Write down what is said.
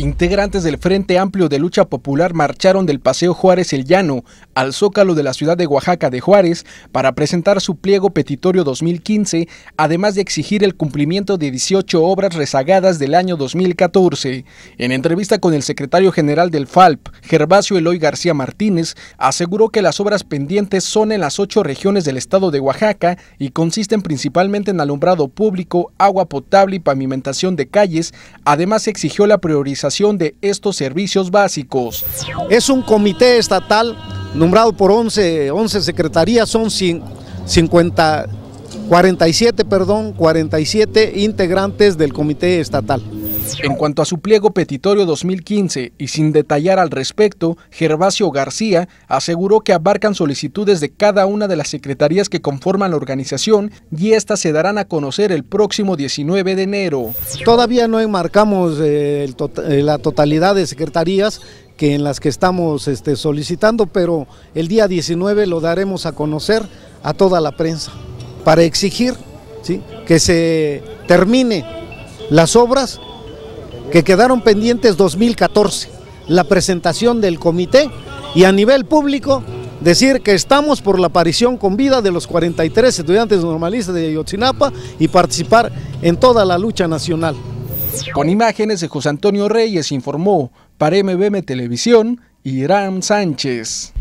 Integrantes del Frente Amplio de Lucha Popular marcharon del Paseo Juárez El Llano al Zócalo de la ciudad de Oaxaca de Juárez para presentar su pliego petitorio 2015, además de exigir el cumplimiento de 18 obras rezagadas del año 2014. En entrevista con el secretario general del FALP, Gervasio Eloy García Martínez, aseguró que las obras pendientes son en las ocho regiones del estado de Oaxaca y consisten principalmente en alumbrado público, agua potable y pavimentación de calles. Además, exigió la priorización de estos servicios básicos. Es un comité estatal nombrado por 11, 11 secretarías, son 50, 47, perdón, 47 integrantes del comité estatal. En cuanto a su pliego petitorio 2015 y sin detallar al respecto, Gervasio García aseguró que abarcan solicitudes de cada una de las secretarías que conforman la organización y estas se darán a conocer el próximo 19 de enero. Todavía no enmarcamos eh, eh, la totalidad de secretarías que en las que estamos este, solicitando, pero el día 19 lo daremos a conocer a toda la prensa para exigir que se termine las obras que quedaron pendientes 2014, la presentación del comité y a nivel público decir que estamos por la aparición con vida de los 43 estudiantes normalistas de Ayotzinapa y participar en toda la lucha nacional. Con imágenes de José Antonio Reyes informó para MBM Televisión, Irán Sánchez.